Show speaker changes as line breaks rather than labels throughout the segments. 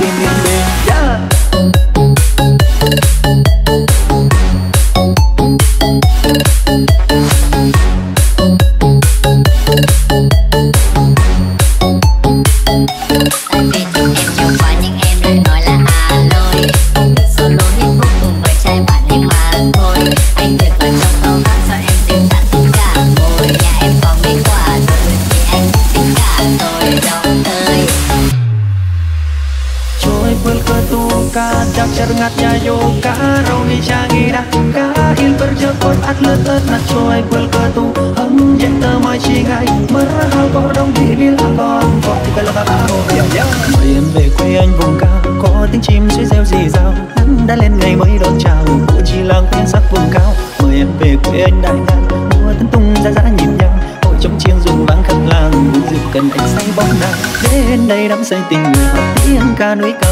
kỷ niệm đã tình người
tiếng ca núi cao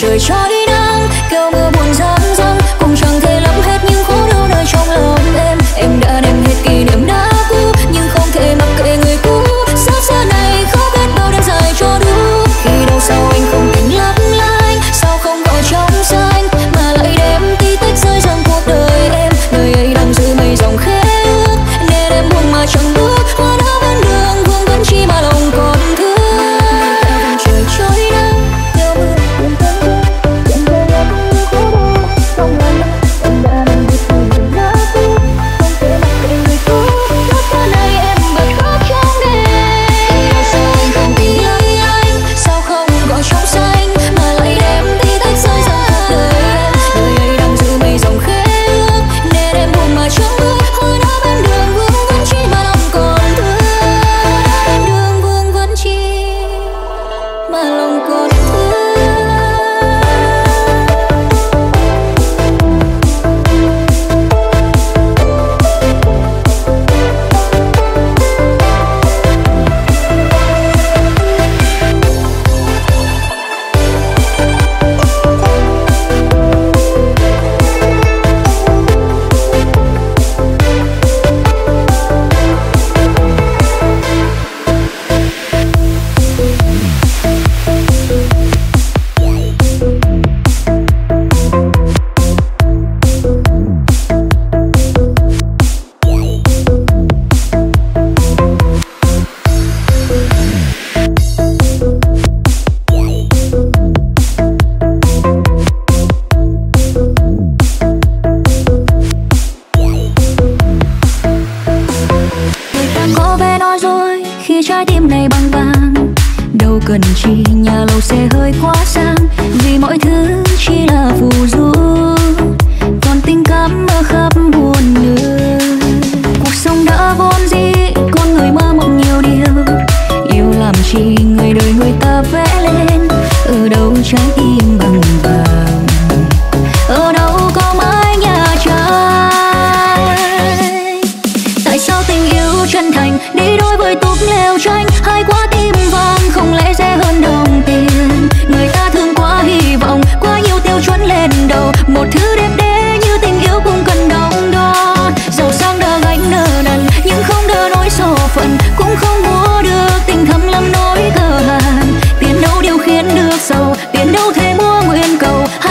trời trói nắng cần chi nhà lầu xe hơi quá sang, vì mọi thứ chỉ là phù du. Còn tình cảm mơ khắp buồn nữa cuộc sống đã vốn dĩ, con người mơ mộng nhiều điều. Yêu làm chi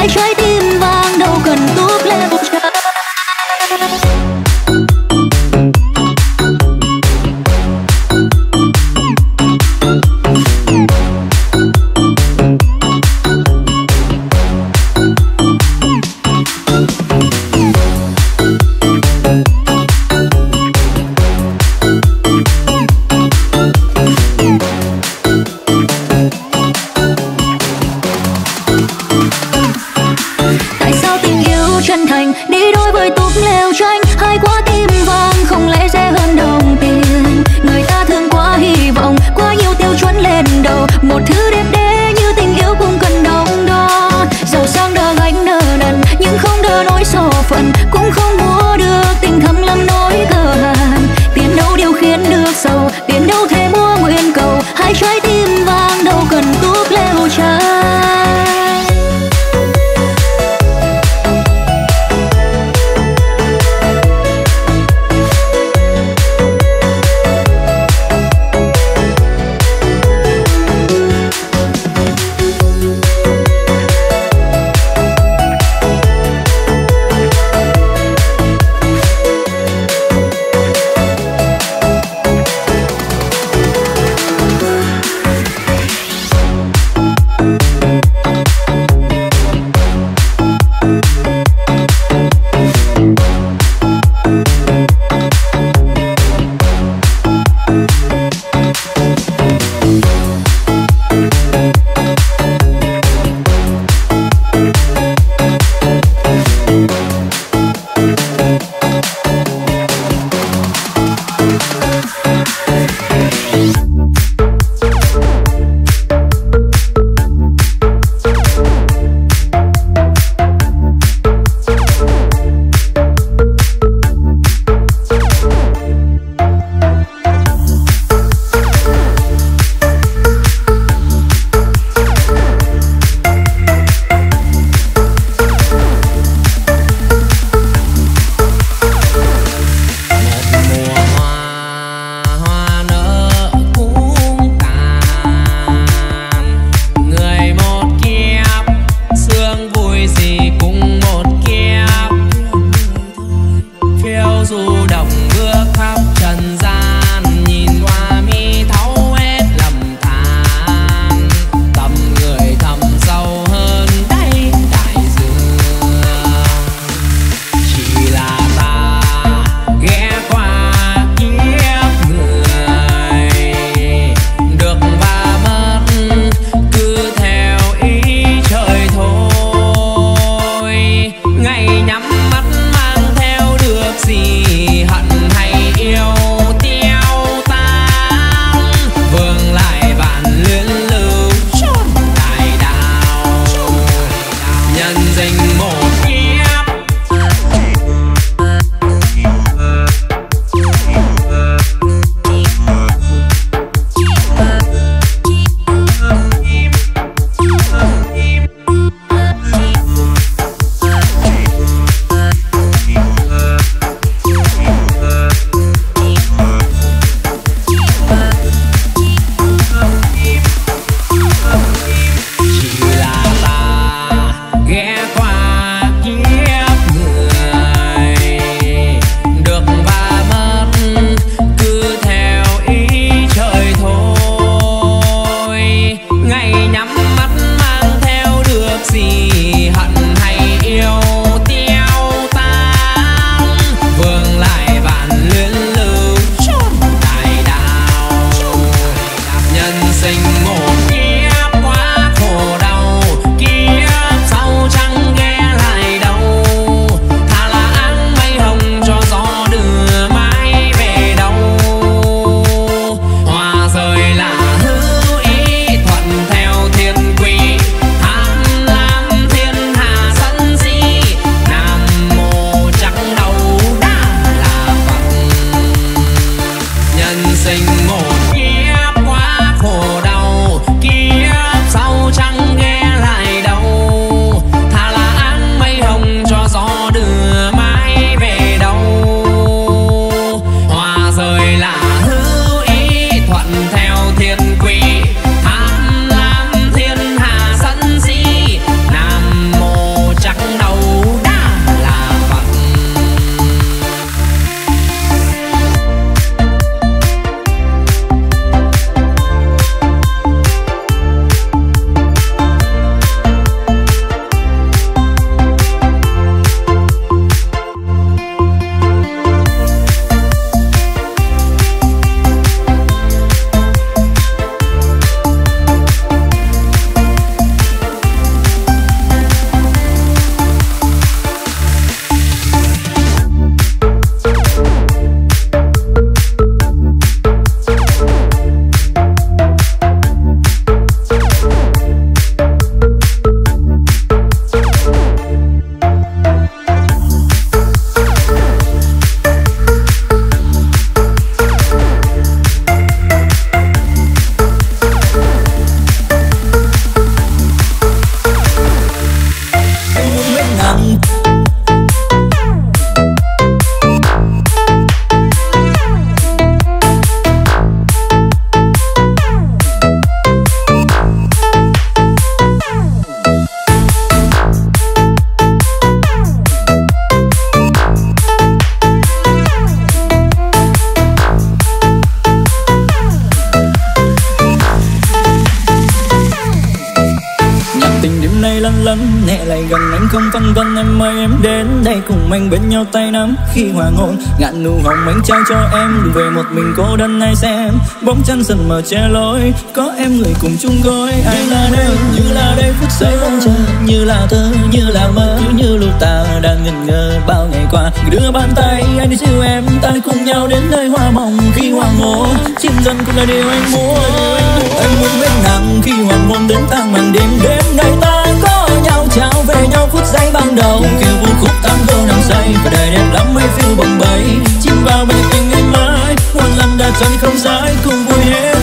I tried cùng anh bên nhau tay nắm khi hoàng hôn. Ngạn nụ hồng anh trao cho em về một mình cô đơn này xem. Bóng chân dần mở che lối có em người cùng chung gối. Anh là đây như là đây phút giây. mong chờ như là thơ như là mơ. Như lúc ta đang ngần ngơ bao ngày qua. Đưa bàn tay anh đi dìu em ta cùng nhau đến nơi hoa mộng khi hoàng hôn. Chim dần cũng là điều anh muốn. Anh muốn. Bên nắng khi hoàng hôn đến tang màn đêm. Đêm ngày ta có nhau trao về nhau phút giây ban đầu. Kêu vũ khúc tango say và đời đẹp lắm mây phiêu bồng bềnh chim vào bên tình em mai, muôn năm đã trôi không dài cùng vui hết.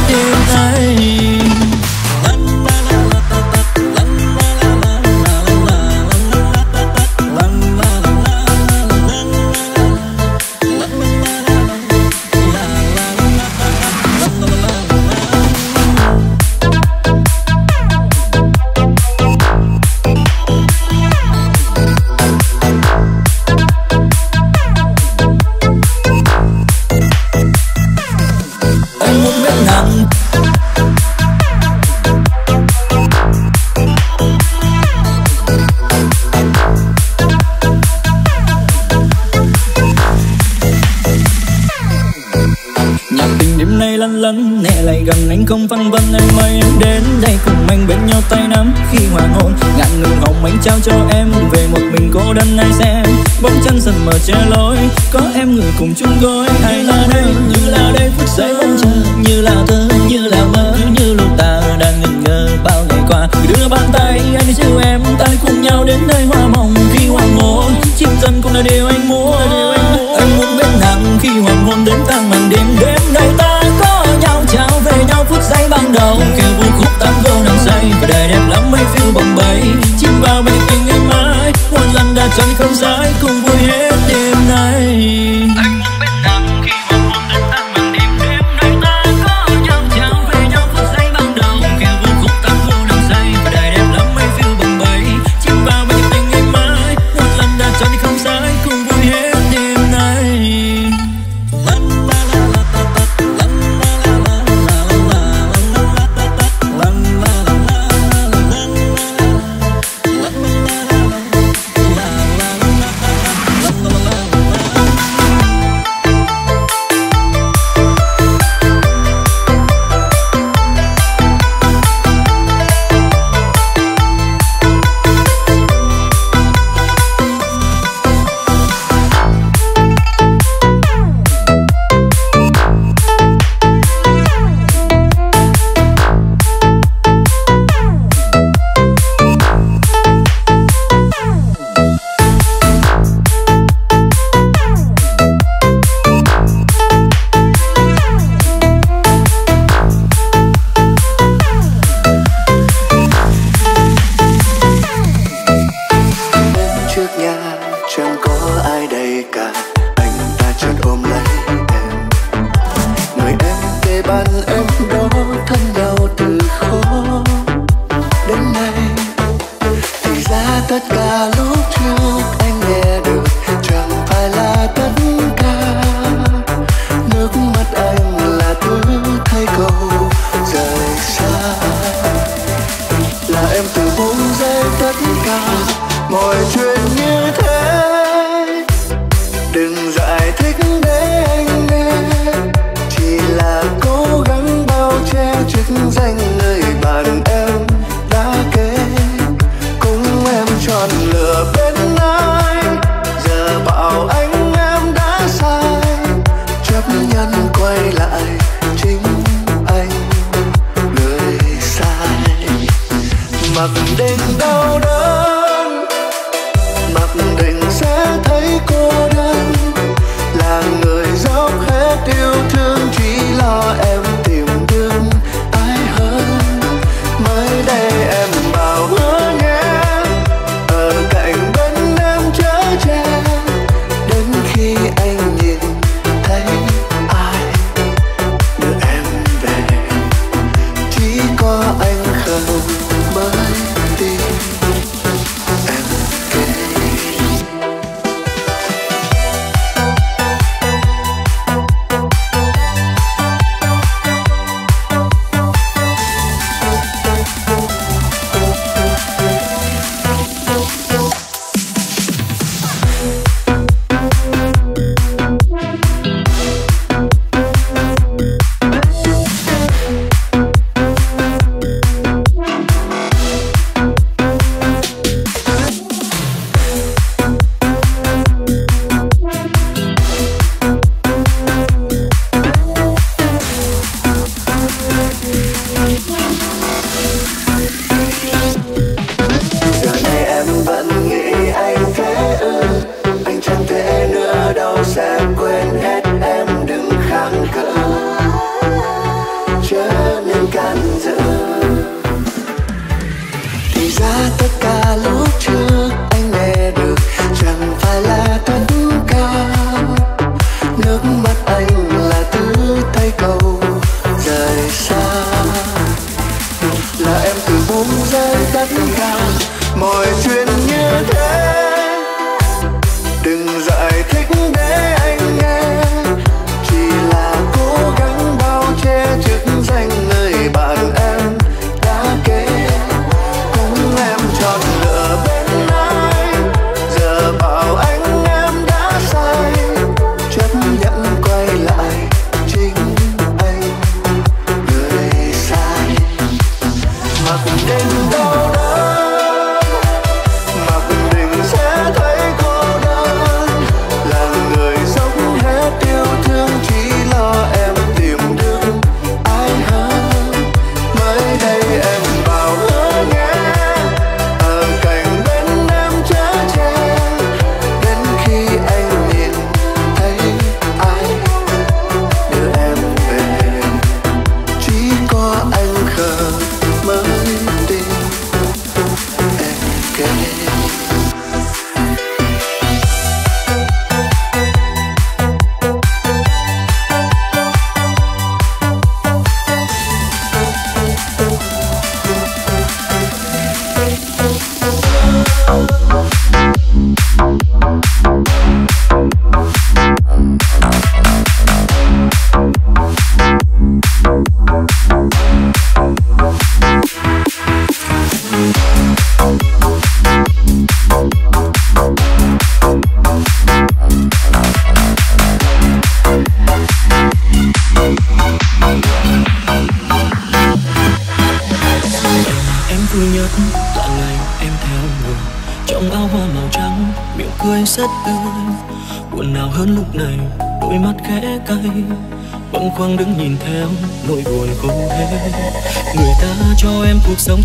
Lăn lăn nhẹ lại gần anh không phân vân em mời em đến đây cùng anh bên nhau tay nắm khi hoàng hôn. Ngạn ngừng hồng anh trao cho em về một mình cô đơn này xem bóng chân dần mở che lối có em người cùng chung gối. Hay là đây? như là đây phút giây. Mong chờ như là thơ như là mơ như lúc ta đang ngần ngơ bao ngày qua. Đưa bàn tay anh dìu em ta cùng nhau đến nơi hoa mộng. Khi hoàng hôn chim dần cũng là điều anh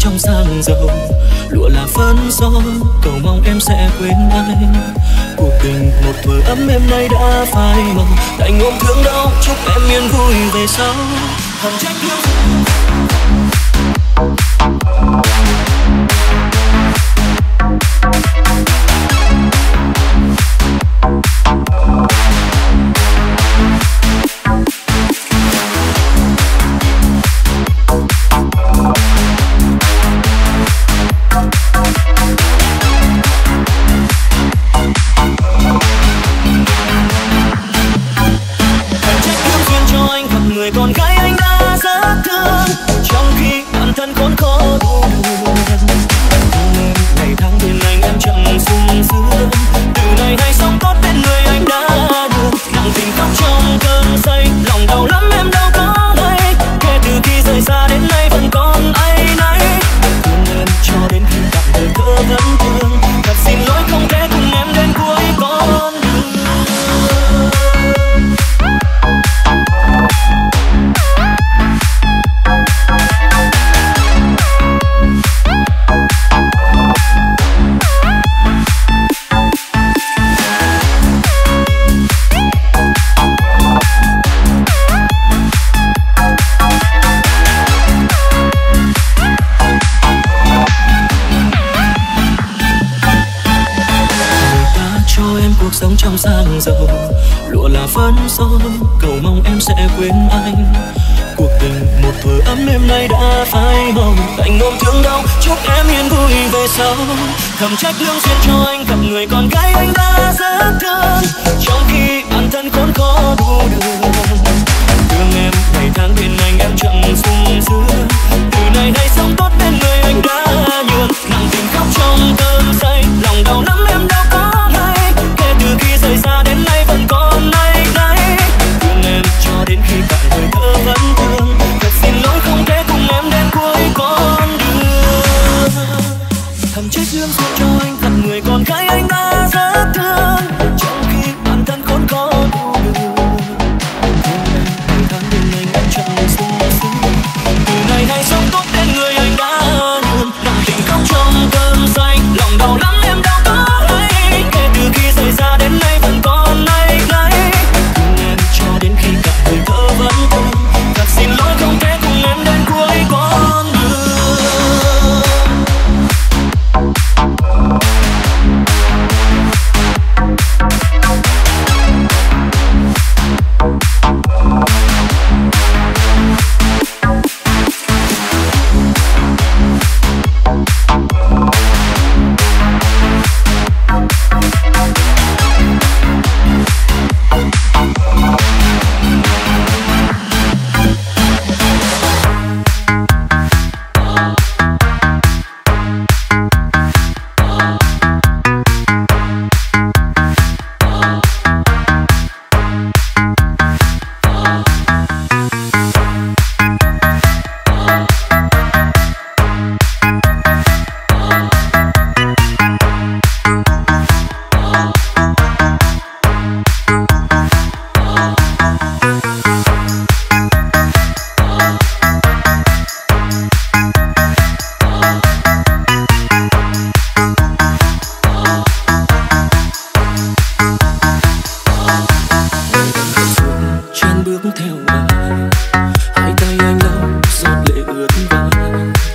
trong sang giàu lụa là phấn son cầu mong em sẽ quên anh cuộc tình một thuở ấm em nay đã phai màu. Đành ôm thương đau chúc em yên vui về sau. Hồng trách yêu
Bye.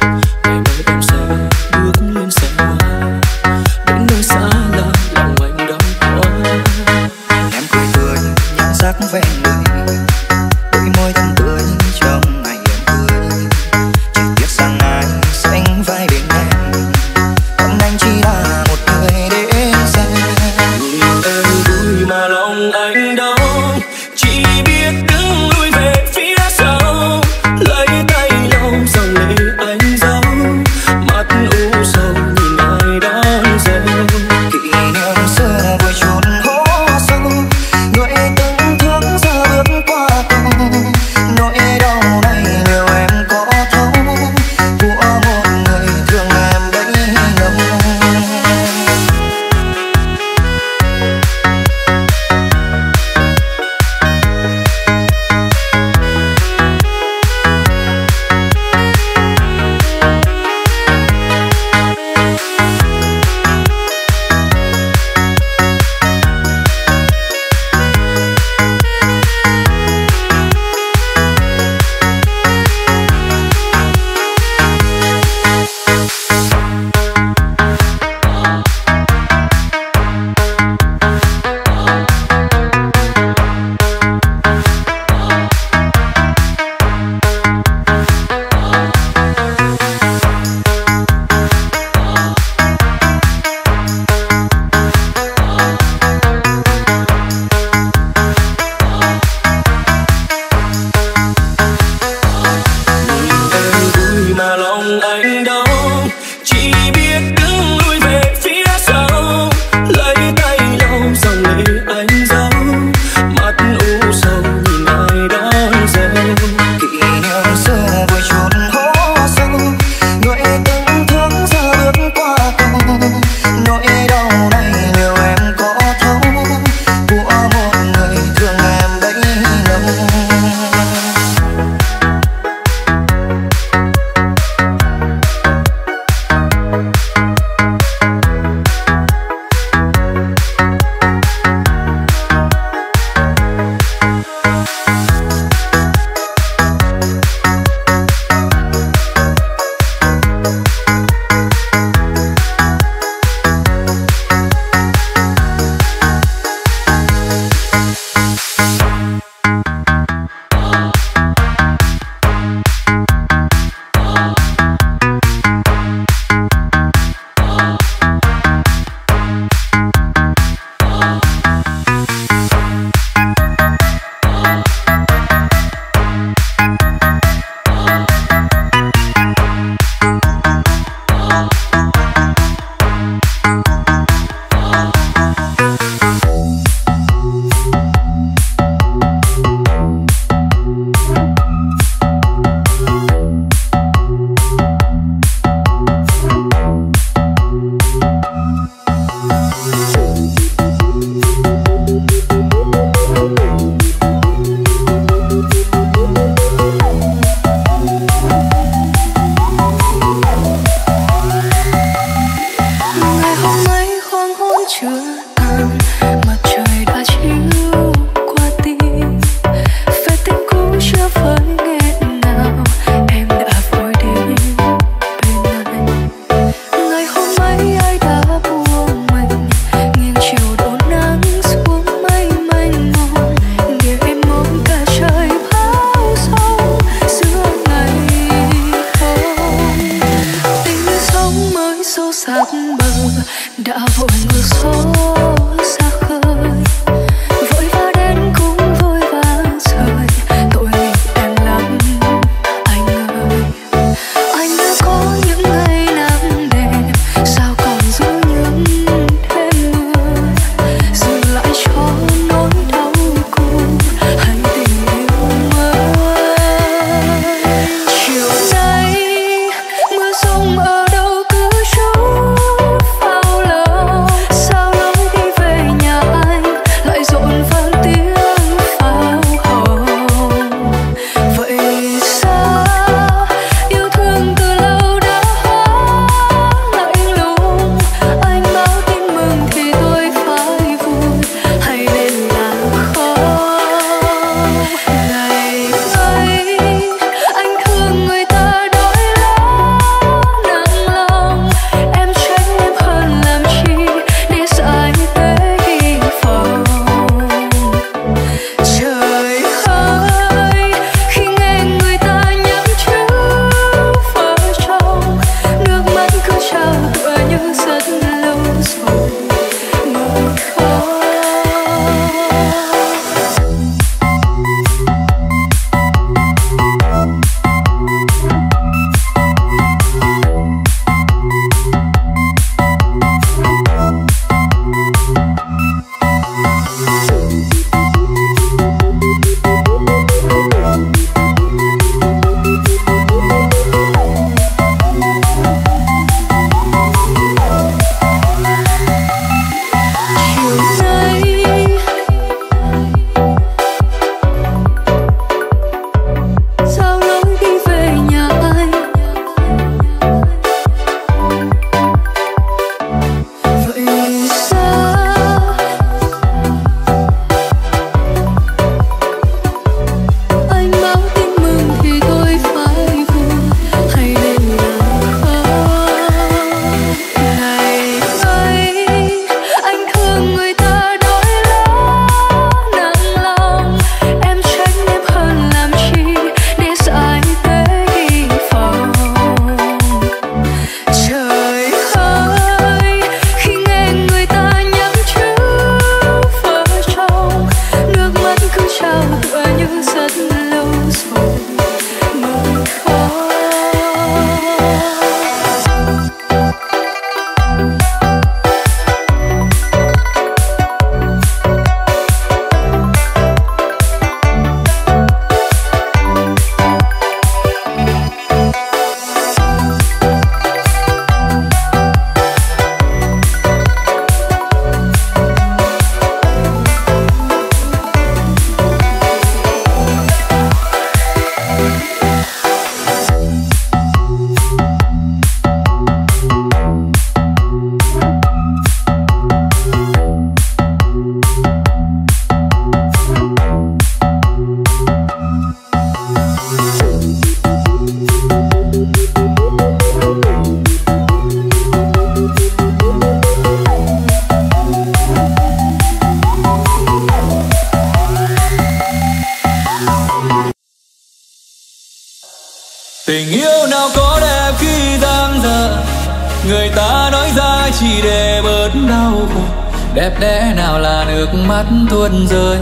Đẹp đẽ nào là nước mắt tuôn rơi?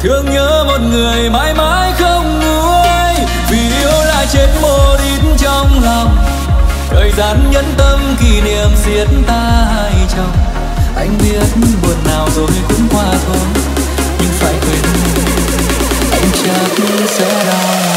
Thương nhớ một người mãi mãi không nguôi. Vì yêu là chết một ít trong lòng. Thời gian nhẫn tâm kỷ niệm xiết ta hai chồng. Anh biết buồn nào rồi cũng qua thôi. Nhưng phải quên anh chắc sẽ đau.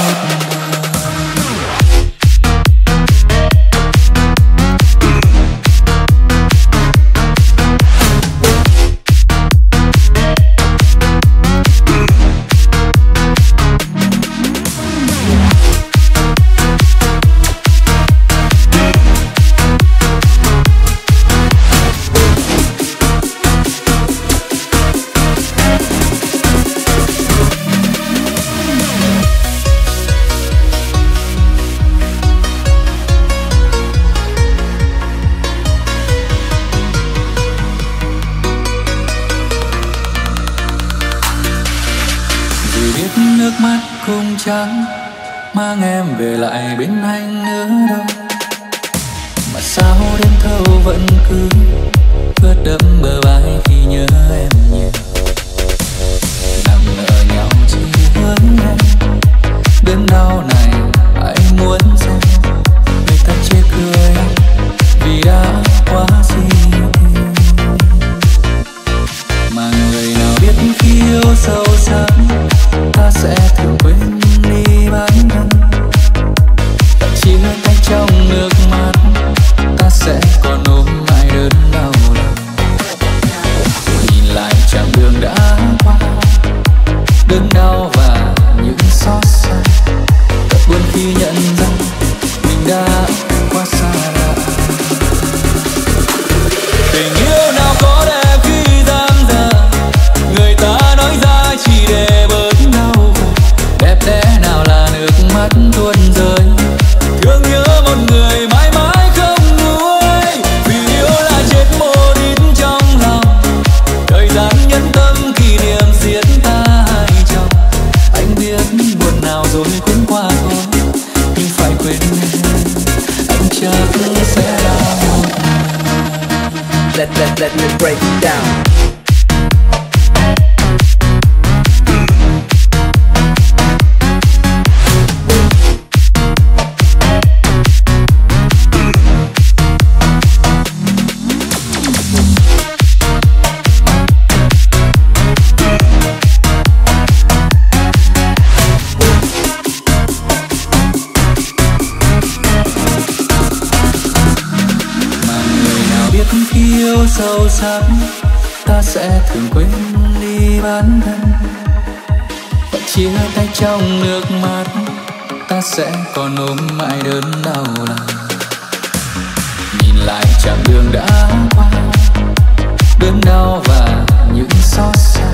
Không trắng, mang em về lại bên anh nữa đâu. Mà sao đêm thâu vẫn cứ ướt đẫm bờ vai khi nhớ em nhiều? Nằm ở nhau chỉ hướng em, đớn đau này sắc ta sẽ thường quên đi bản thân. Và chia tay trong nước mắt, ta sẽ còn ôm mãi đớn đau lòng nhìn lại chặng đường đã qua, đớn đau và những xót xa.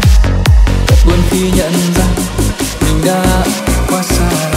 Thật buồn khi nhận ra mình đã quá xa.